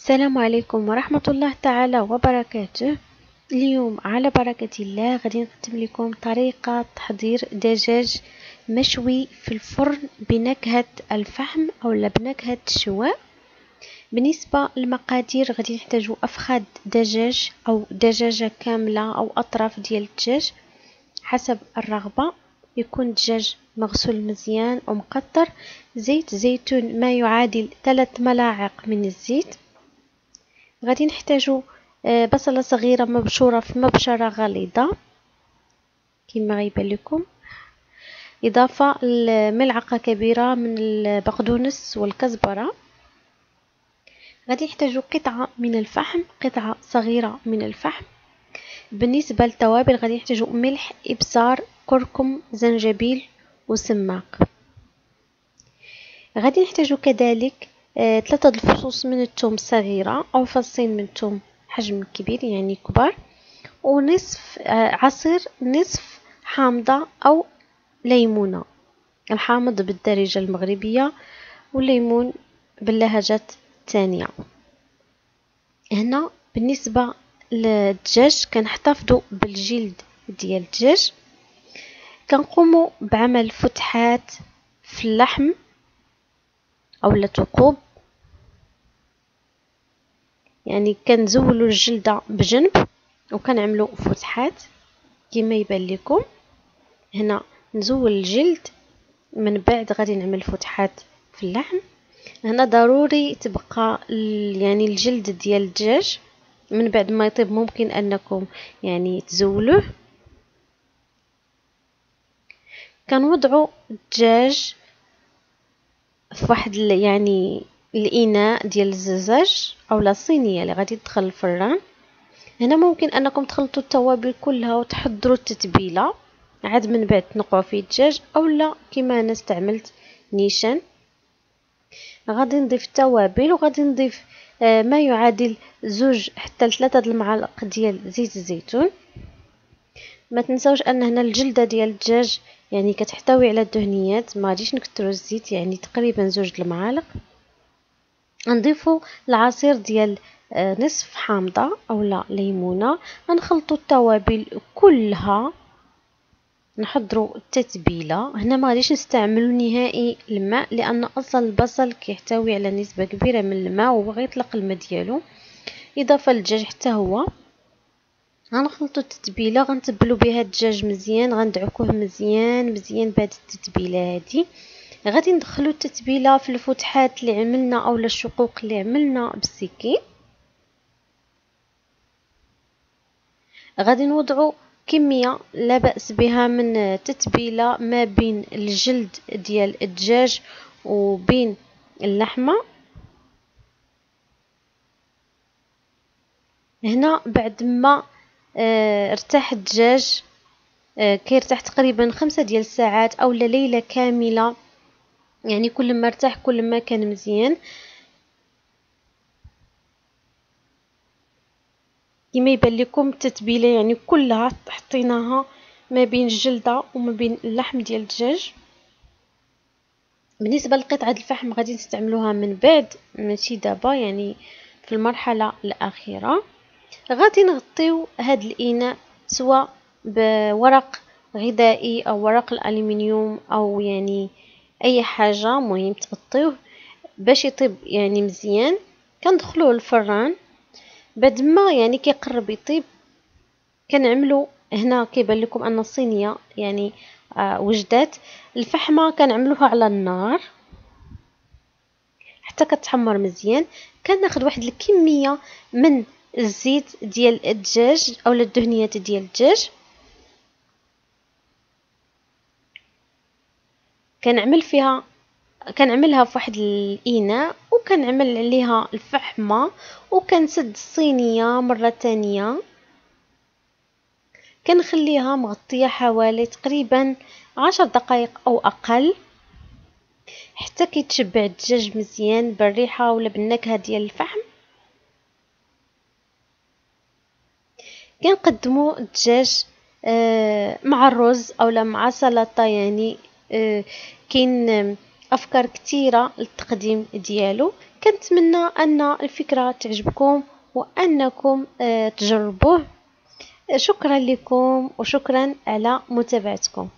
السلام عليكم ورحمة الله تعالى وبركاته. اليوم على بركة الله غادي نقدم لكم طريقة تحضير دجاج مشوي في الفرن بنكهة الفحم أو بنكهة الشواء. بالنسبة للمقادير غادي نحتاجو أفخاد دجاج أو دجاجة كاملة أو أطراف ديال الدجاج حسب الرغبة. يكون الدجاج مغسول مزيان ومقطر زيت زيتون ما يعادل ثلاث ملاعق من الزيت. غادي نحتاجو آه، بصلة صغيرة مبشورة في مبشرة غليظة. كما غيبان لكم. إضافة لملعقة كبيرة من البقدونس والكزبرة. غادي نحتاجو قطعة من الفحم قطعة صغيرة من الفحم. بالنسبة للتوابل غادي نحتاجو ملح إبصار كركم زنجبيل وسماق غادي نحتاجو كذلك آه، ثلاثة الفصوص من الثوم صغيرة أو فصين من الثوم حجم كبير يعني كبار ونصف آه، عصير نصف حامضة أو ليمونة. الحامض بالدارجة المغربية والليمون باللهجات الثانية. هنا بالنسبة للدجاج كنحتفظوا بالجلد ديال الدجاج. كنقوموا بعمل فتحات في اللحم. اولا ثقوب يعني كنزولوا الجلده بجنب وكنعملوا فتحات كما يبان لكم. هنا نزول الجلد من بعد غادي نعمل فتحات في اللحم. هنا ضروري تبقى يعني الجلد ديال الدجاج من بعد ما يطيب. ممكن أنكم يعني تزولوه. كنوضعوا الدجاج في واحد يعني الإناء ديال الزجاج اولا صينية اللي غادي تدخل الفران. هنا ممكن أنكم تخلطوا التوابل كلها وتحضروا التتبيلة عاد من بعد تنقعوا فيه الدجاج اولا كما أنا استعملت نيشان. غادي نضيف التوابل وغادي نضيف آه، ما يعادل زوج حتى لثلاثة المعالق ديال زيت الزيتون. ما تنسوش أن هنا الجلدة ديال الدجاج يعني كتحتوي على الدهنيات ما غاديش نكثروا الزيت يعني تقريبا زوج المعالق. نضيفوا العصير ديال آه، نصف حامضة أولا ليمونة. غنخلطوا التوابل كلها. نحضروا التتبيلة. هنا ما غاديش نستعملوا نهائي الماء لأن أصلا البصل كيحتوي على نسبة كبيرة من الماء وهو غيطلق الماء ديالو. إضافة للدجاج حتى هو. غنخلطو التتبيلة غنتبلو بها الدجاج مزيان غندعكوه مزيان مزيان بهاد التتبيلة هادي. غادي ندخلو التتبيلة في الفتحات اللي عملنا اولا الشقوق اللي عملنا بالسكين غادي نوضعو كمية لا بأس بها من تتبيلة ما بين الجلد ديال الدجاج وبين اللحمة. هنا بعد ما ارتاح الدجاج آه، كيرتاح تقريبا خمسة ديال الساعات أو ليلة كاملة. يعني كل ما ارتاح كل ما كان مزيان. كما يبان لكم التتبيلة يعني كلها حطيناها ما بين الجلدة وما بين اللحم ديال الدجاج. بالنسبة لقطعة الفحم غادي نستعملوها من بعد ماشي دابا يعني في المرحلة الأخيرة. غادي نغطيو هاد الإناء سواء بورق غذائي أو ورق الالومنيوم أو يعني أي حاجة مهم تغطيوه باش يطيب يعني مزيان. كندخلوه الفران بعد ما يعني كيقرب يطيب كنعملو هنا كيبان لكم أن الصينيه يعني آه وجدات. الفحمة كنعملوها على النار حتى كتحمر مزيان. كناخذ واحد الكمية من الزيت ديال الدجاج اولا الدهنيات ديال الدجاج. كنعمل فيها كنعملها في واحد الإناء وكنعمل عليها الفحمة وكنسد الصينية مرة تانية. كنخليها مغطية حوالي تقريبا عشر دقائق أو أقل حتى كيتشبع الدجاج مزيان بالريحة ولا بالنكهة ديال الفحم. كنقدموا الدجاج آه، مع الرز أولا مع سلطة يعني آه، كاين أفكار كثيره للتقديم ديالو. كنتمنى أن الفكرة تعجبكم وأنكم تجربوه. شكرا لكم وشكرا على متابعتكم.